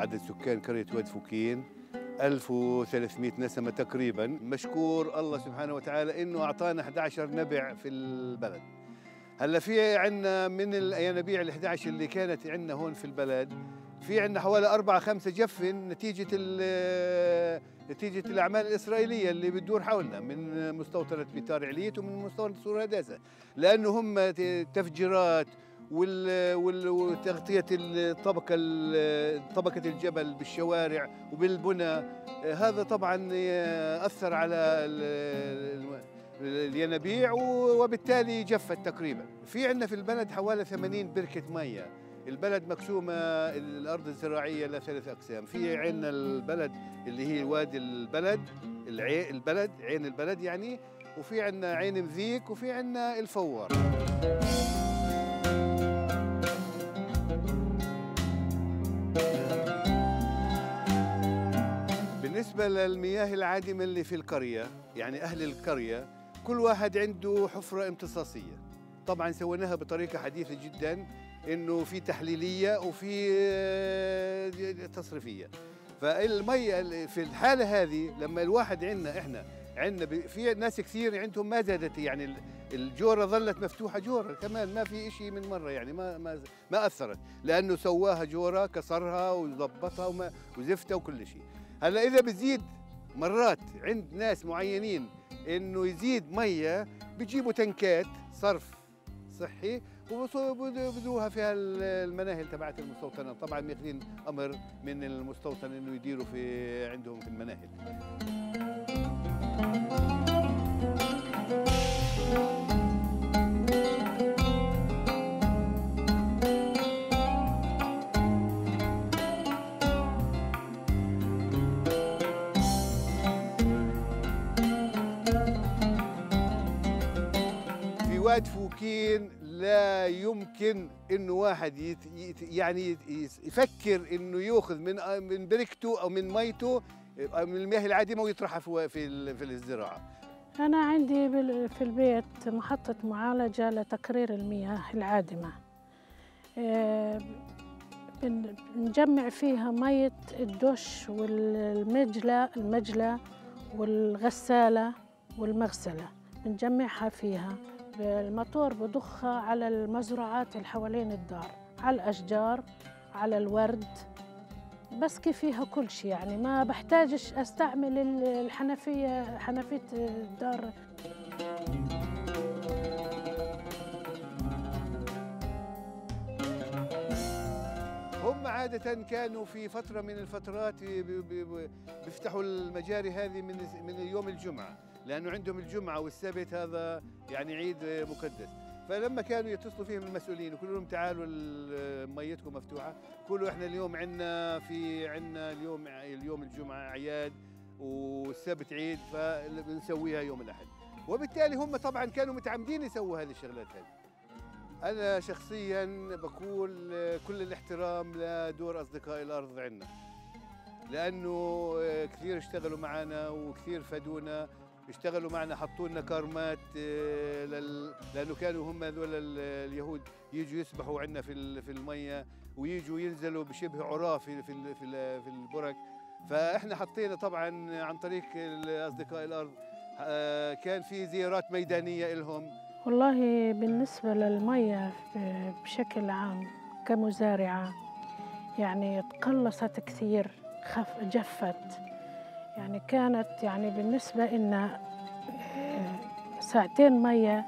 عدد سكان قرية واد فوكين 1300 نسمة تقريبا. مشكور الله سبحانه وتعالى إنه أعطانا 11 نبع في البلد. هلا في عندنا من الينابيع ال 11 اللي كانت عندنا هون في البلد في عندنا حوالي أربعة خمسة جفن نتيجة نتيجة الأعمال الإسرائيلية اللي بتدور حولنا من مستوطنة بيتار عليت ومن مستوطنة سور هداسة لأنه هم تفجيرات وتغطية الطبقة طبقة الجبل بالشوارع وبالبنى. هذا طبعا أثر على الينابيع وبالتالي جفت تقريبا في عندنا في البلد حوالي 80 بركة مياه البلد مقسومة الأرض الزراعية لثلاث أقسام. في عندنا البلد اللي هي وادي البلد العين البلد عين البلد يعني وفي عندنا عين مذيك وفي عندنا الفوار. بالنسبة للمياه العادمة اللي في القرية يعني أهل القرية كل واحد عنده حفرة امتصاصية. طبعا سويناها بطريقة حديثة جدا إنه في تحليلية وفي آه، تصريفية. فالمية في الحالة هذه لما الواحد عندنا إحنا عندنا في ناس كثير عندهم ما زادت يعني الجورة ظلت مفتوحة جورة كمان ما في شيء من مرة يعني ما ما ما أثرت. لأنه سواها جورة كسرها وظبطها وزفتها وكل شيء. هلا إذا بزيد مرات عند ناس معينين إنه يزيد مية بيجيبوا تنكات صرف صحي وبدوها فيها المناهل تبعت المستوطنات. طبعا ماخذين أمر من المستوطن إنه يديروا في عندهم في المناهل. واد فوكين لا يمكن انه واحد يت يعني يفكر إنه يأخذ من من بركته أو من ميته أو من المياه العادمة ويطرحها في في, الزراعة. أنا عندي في البيت محطة معالجة لتكرير المياه العادمة. آه، بنجمع فيها مية الدش والمجلة المجلة والغسالة والمغسلة بنجمعها فيها الموتور بضخها على المزروعات اللي حوالين الدار على الأشجار على الورد بس كيف فيها كل شيء يعني. ما بحتاجش أستعمل الحنفية حنفية الدار. هم عادة كانوا في فترة من الفترات بيفتحوا المجاري هذه من من يوم الجمعة. لأنه عندهم الجمعة والسبت هذا يعني عيد مقدس. فلما كانوا يتصلوا فيهم المسؤولين ويقولوا لهم تعالوا ميتكم مفتوحة قولوا إحنا اليوم عندنا في عندنا اليوم اليوم الجمعة أعياد والسبت عيد فبنسويها يوم الأحد. وبالتالي هم طبعا كانوا متعمدين يسووا هذه الشغلات هذه. أنا شخصيا بقول كل الاحترام لدور اصدقاء الأرض عندنا لأنه كثير اشتغلوا معنا وكثير فادونا. اشتغلوا معنا حطوا لنا كارمات آه، لأنه كانوا هم هذول اليهود. يجوا يسبحوا عندنا في في المية ويجوا ينزلوا بشبه عراة في في في البرك. فإحنا حطينا طبعا عن طريق أصدقاء الأرض آه، كان في زيارات ميدانية لهم والله بالنسبة للمية بشكل عام كمزارعة يعني تقلصت كثير خف جفت. يعني كانت يعني بالنسبة إن آه، ساعتين مية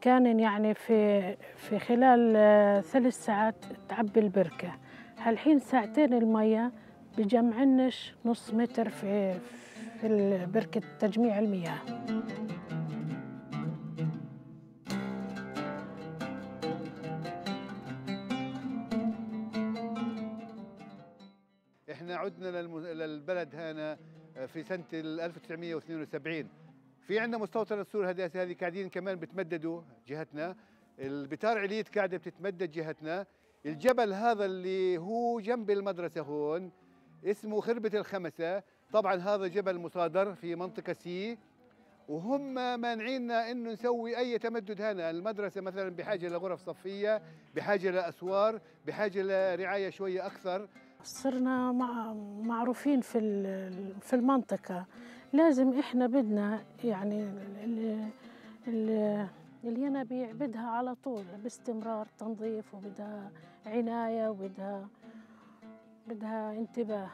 كان يعني في في خلال آه، ثلاث ساعات تعبي البركة. هالحين ساعتين المية بجمعنش نص متر في في بركة تجميع المياه. إحنا عدنا للبلد هنا. في سنة 1972 في عندنا مستوطن السور هداسه هذه قاعدين كمان بتمددوا جهتنا. البتار عليت قاعدة بتتمدد جهتنا. الجبل هذا اللي هو جنب المدرسة هون اسمه خربة الخمسة. طبعا هذا جبل مصادر في منطقة سي. وهم مانعينا إنه نسوي أي تمدد هنا. المدرسة مثلا بحاجة لغرف صفية بحاجة لأسوار بحاجة لرعاية شوية أكثر. صرنا مع معروفين في في المنطقة. لازم إحنا بدنا يعني ال- ال- الينابيع بدها على طول باستمرار تنظيف وبدها عناية وبدها بدها انتباه.